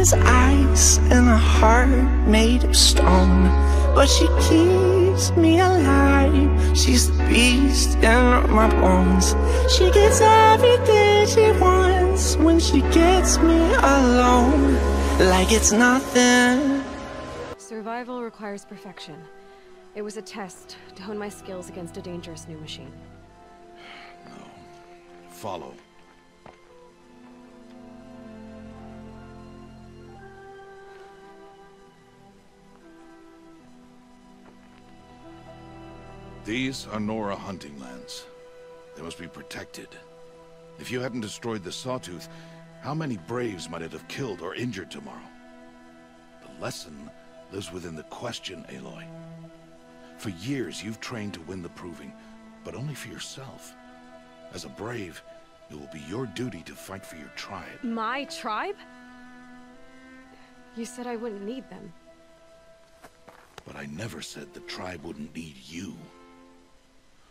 is ice and a heart made of stone. But she keeps me alive. She's the beast in my bones. She gets everything she wants when she gets me alone. Like it's nothing. Survival requires perfection. It was a test to hone my skills against a dangerous new machine. No. Follow. These are Nora hunting lands. They must be protected. If you hadn't destroyed the Sawtooth, how many Braves might it have killed or injured tomorrow? The lesson lives within the question, Aloy. For years, you've trained to win the Proving, but only for yourself. As a Brave, it will be your duty to fight for your tribe. My tribe? You said I wouldn't need them. But I never said the tribe wouldn't need you.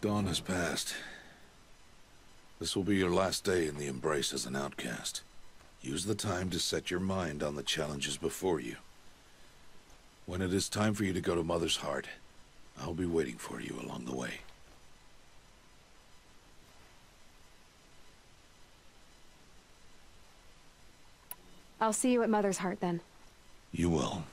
Dawn has passed. This will be your last day in the Embrace as an outcast. Use the time to set your mind on the challenges before you. When it is time for you to go to Mother's Heart, I'll be waiting for you along the way. I'll see you at Mother's Heart then. You will.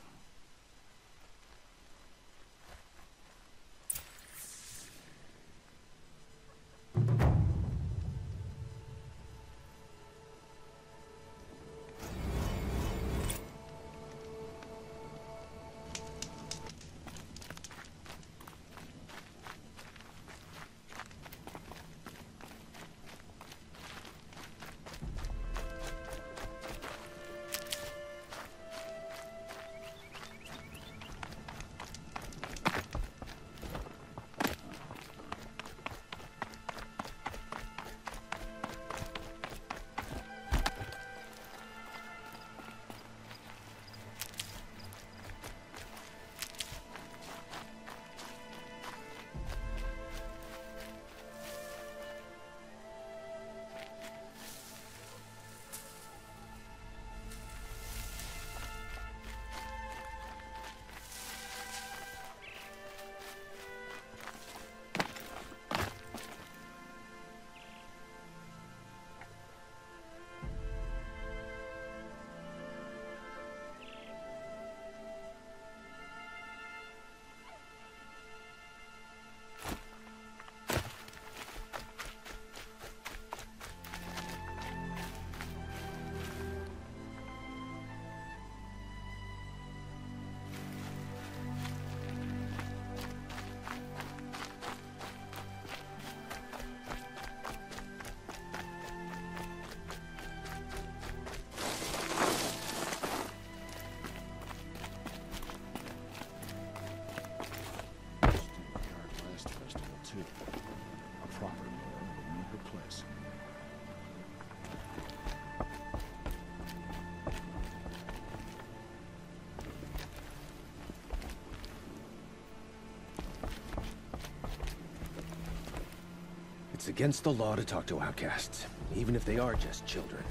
It's against the law to talk to outcasts, even if they are just children.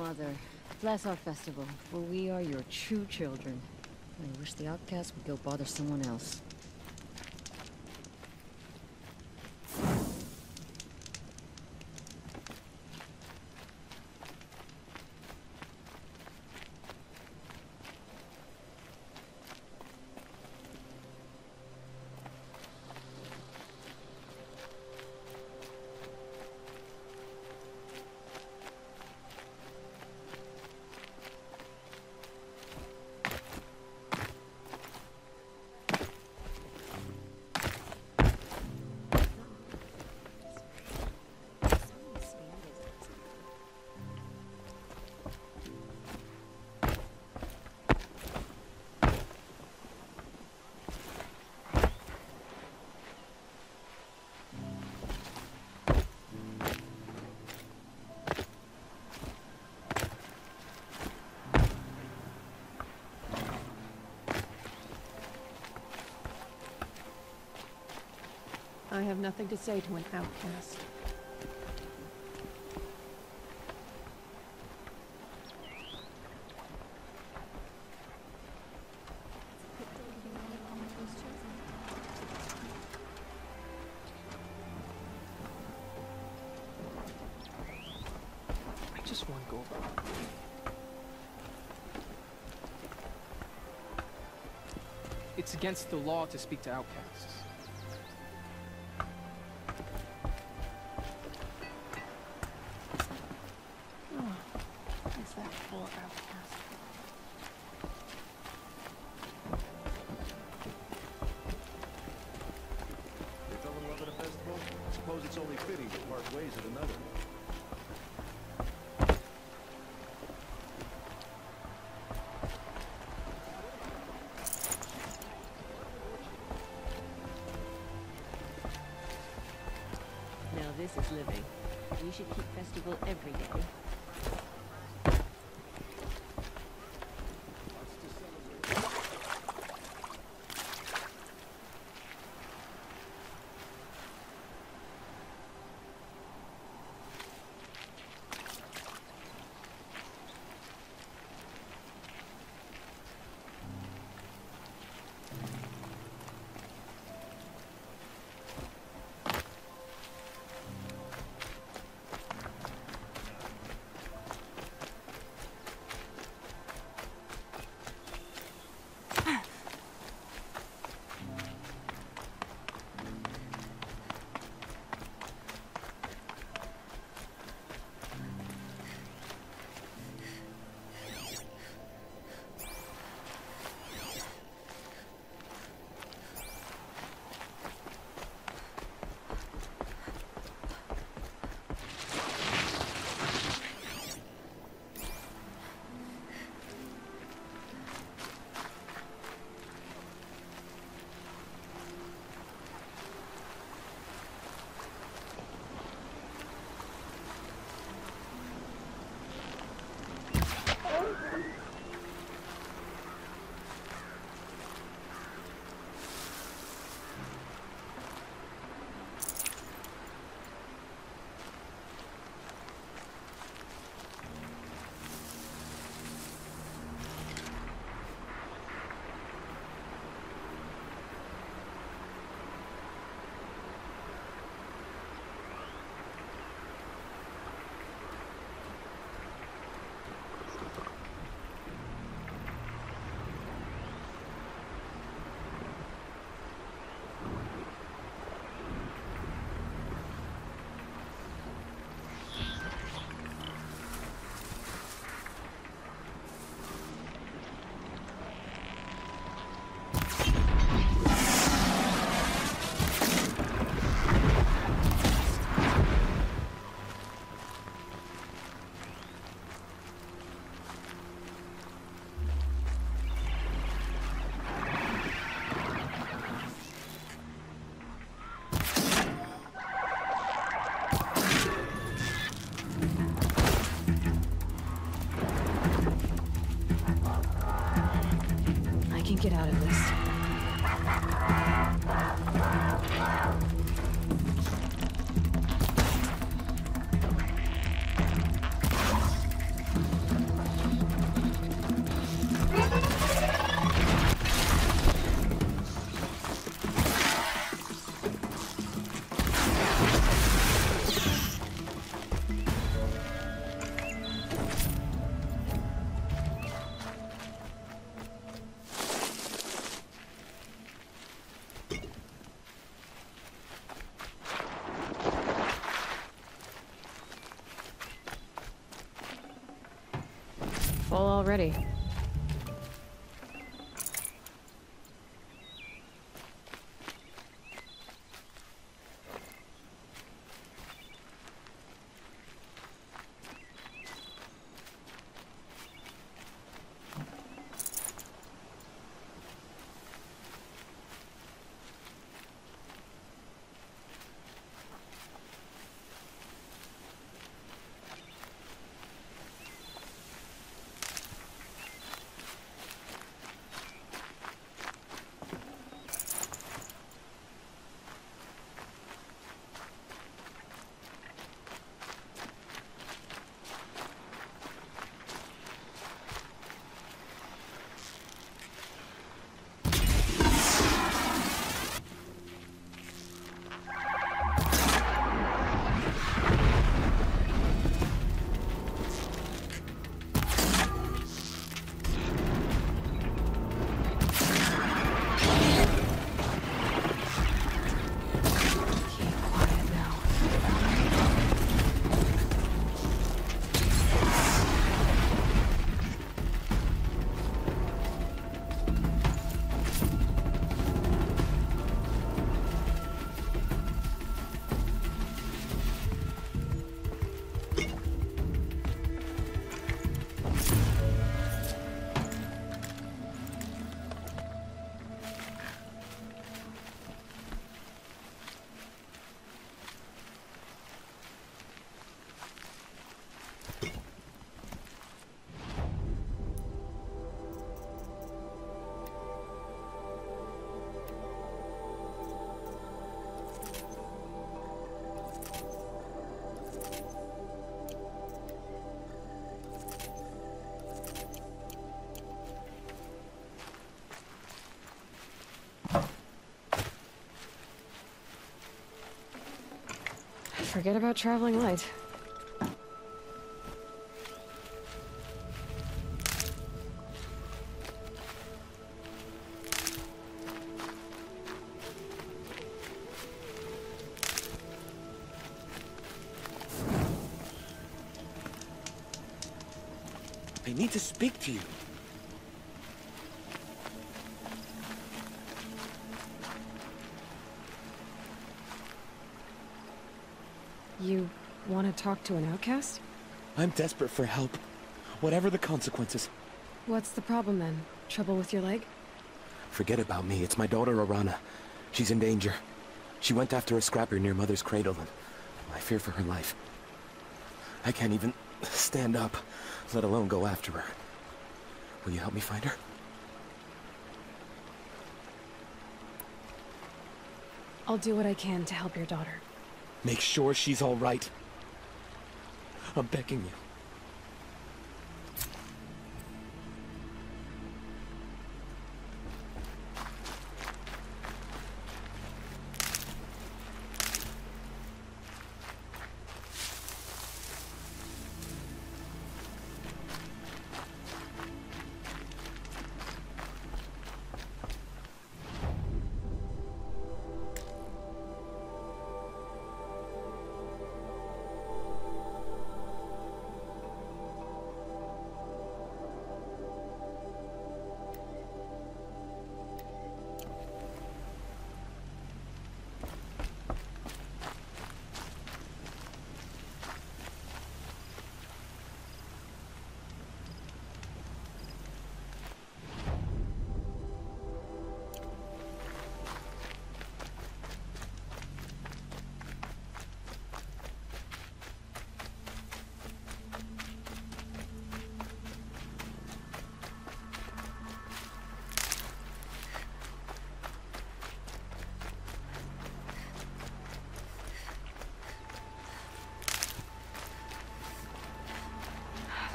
Mother, bless our festival, for we are your true children. I wish the outcast would go bother someone else. I have nothing to say to an outcast. I just want. It's against the law to speak to outcasts. Get out of this. Already. Forget about traveling light. I need to speak to you. You want to talk to an outcast? I'm desperate for help. Whatever the consequences. What's the problem then? Trouble with your leg? Forget about me. It's my daughter, Arana. She's in danger. She went after a scrapper near Mother's cradle, and I fear for her life. I can't even stand up, let alone go after her. Will you help me find her? I'll do what I can to help your daughter. Make sure she's all right. I'm begging you.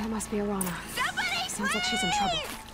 That must be Arana. Sounds like she's in trouble.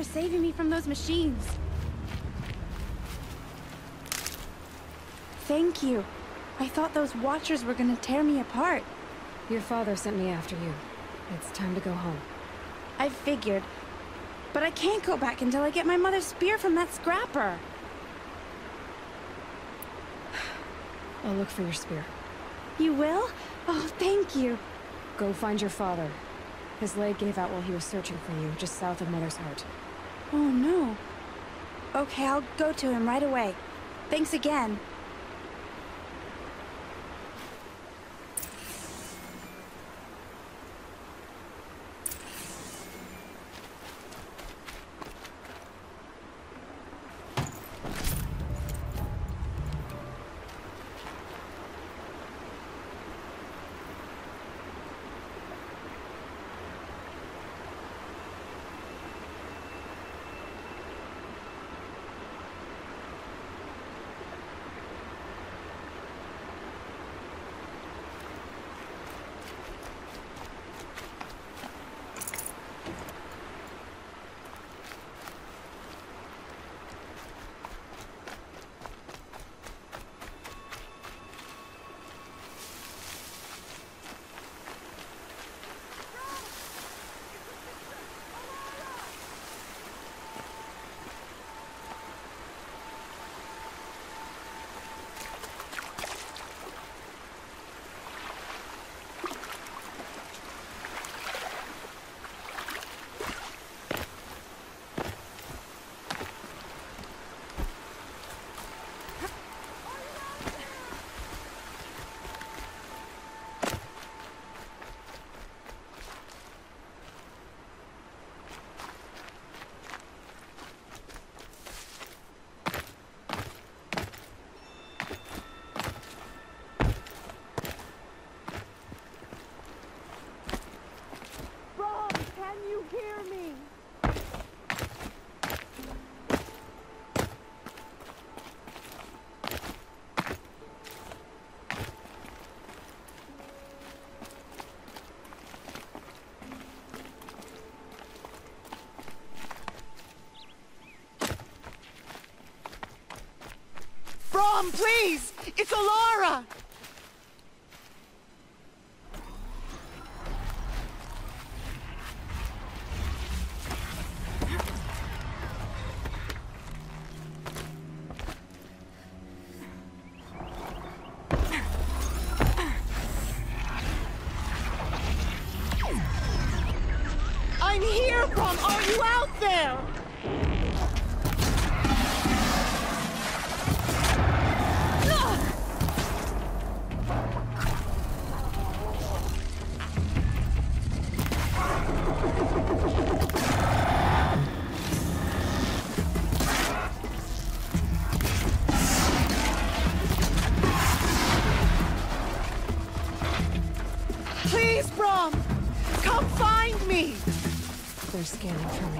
For saving me from those machines. Thank you. I thought those Watchers were gonna tear me apart. Your father sent me after you. It's time to go home. I figured. But I can't go back until I get my mother's spear from that scrapper. I'll look for your spear. You will? Oh, thank you. Go find your father. His leg gave out while he was searching for you, just south of Mother's Heart. Oh, no. Okay, I'll go to him right away. Thanks again. Brom, please! It's Alara! I'm here, Brom! Are you out there? Scanning for me.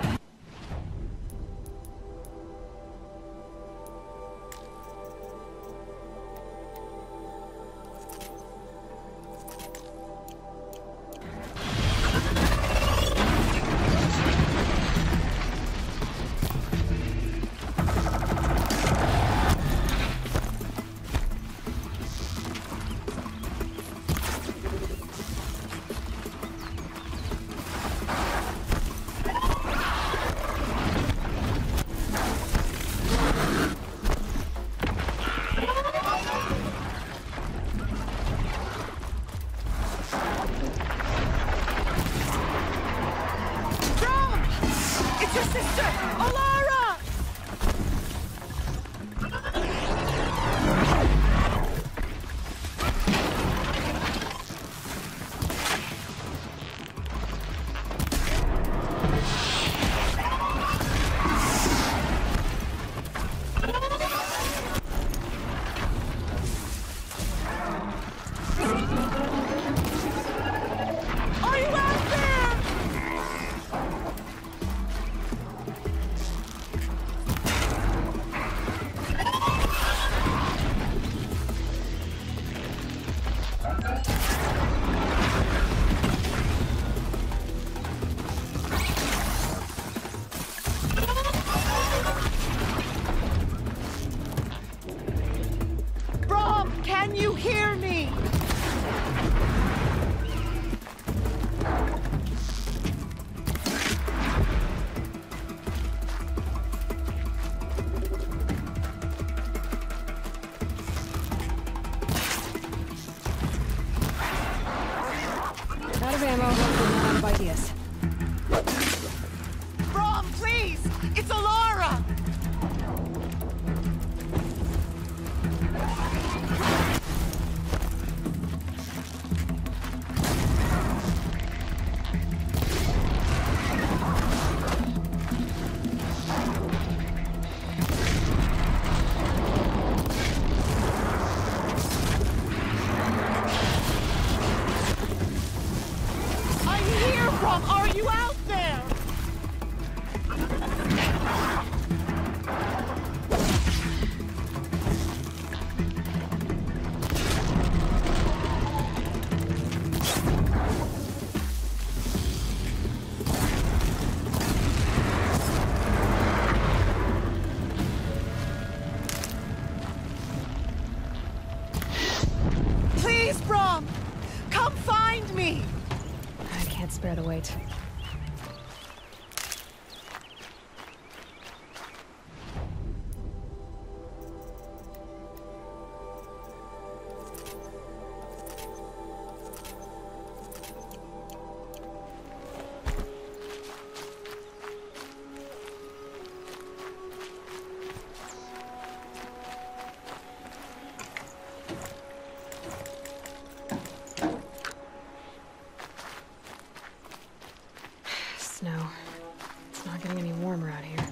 not getting any warmer out here.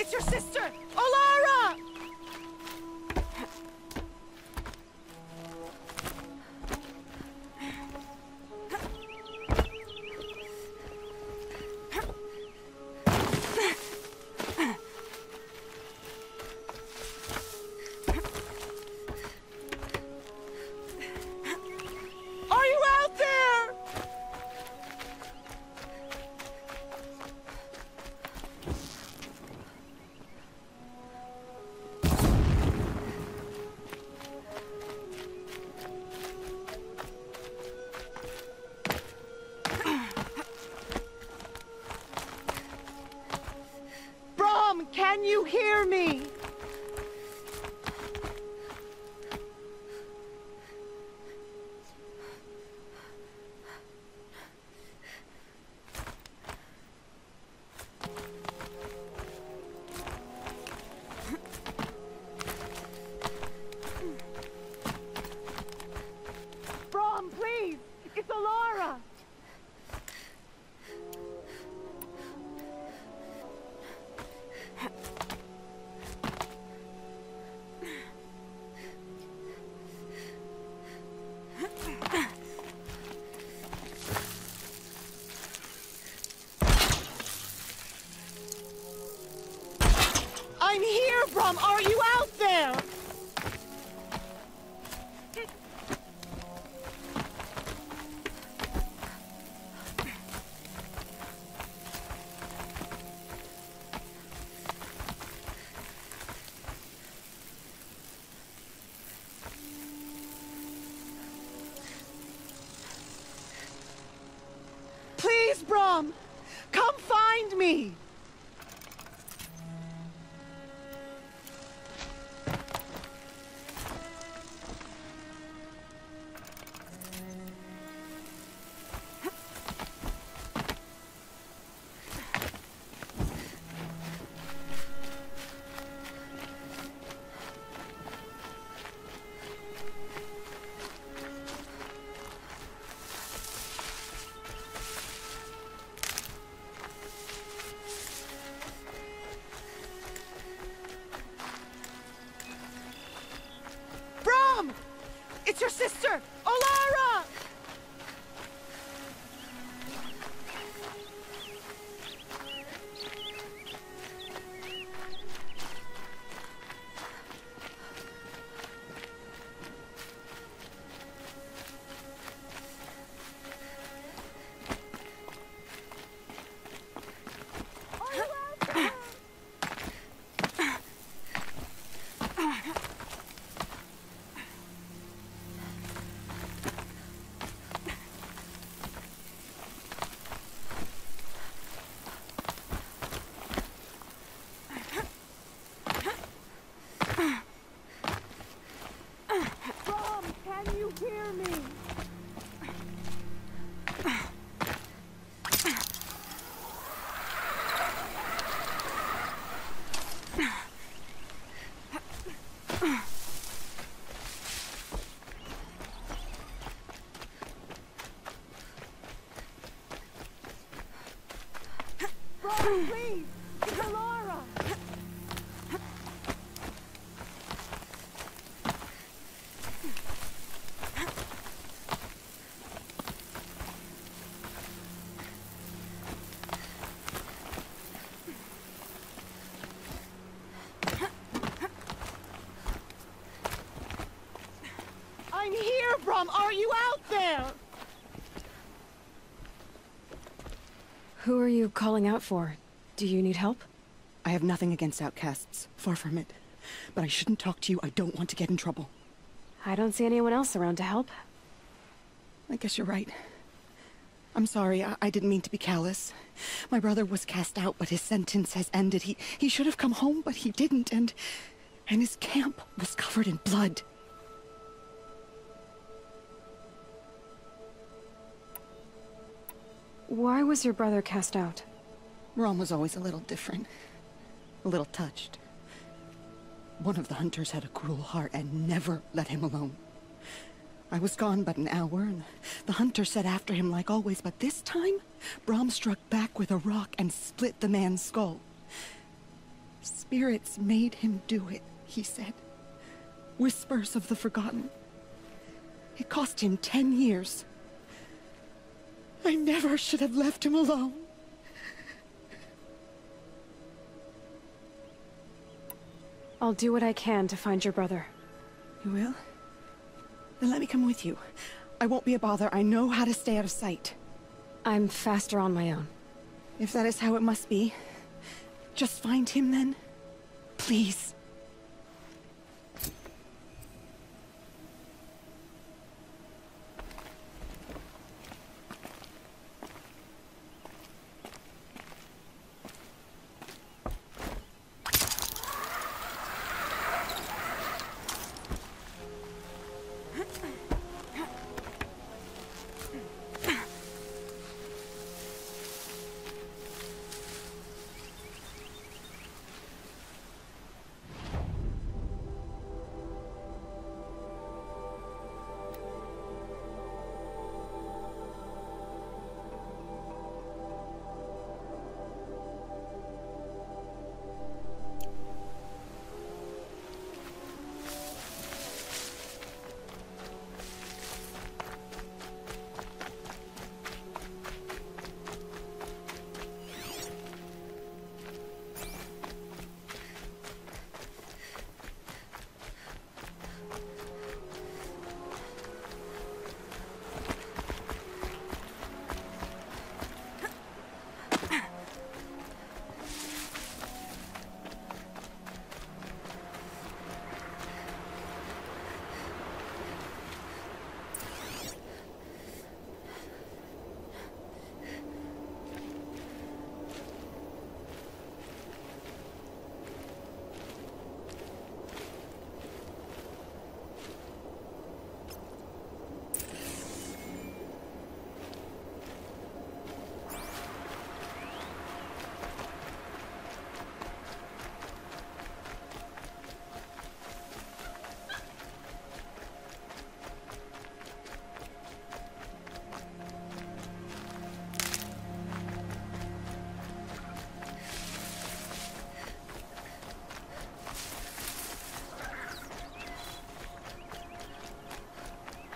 It's your sister, Olaf! Where's Brom? Come find me! Please! Who are you calling out for? Do you need help? I have nothing against outcasts. Far from it. But I shouldn't talk to you. I don't want to get in trouble. I don't see anyone else around to help. I guess you're right. I'm sorry. I, I didn't mean to be callous. My brother was cast out, but his sentence has ended. He he should have come home, but he didn't, and and his camp was covered in blood. Why was your brother cast out? Brom was always a little different. A little touched. One of the hunters had a cruel heart and never let him alone. I was gone but an hour, and the hunter set after him like always, but this time, Brom struck back with a rock and split the man's skull. Spirits made him do it, he said. Whispers of the forgotten. It cost him ten years. I never should have left him alone. I'll do what I can to find your brother. You will? Then let me come with you. I won't be a bother. I know how to stay out of sight. I'm faster on my own. If that is how it must be, just find him then. Please.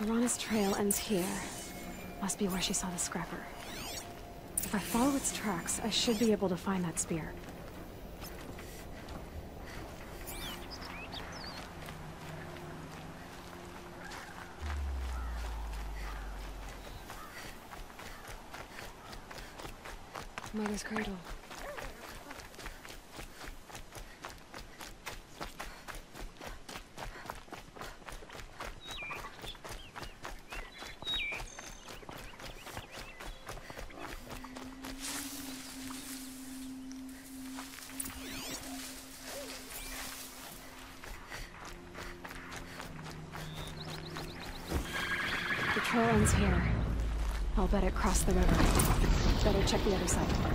Arana's trail ends here. Must be where she saw the scrapper. If I follow its tracks, I should be able to find that spear. Mother's cradle. Trail ends here. I'll bet it crossed the river. Better check the other side.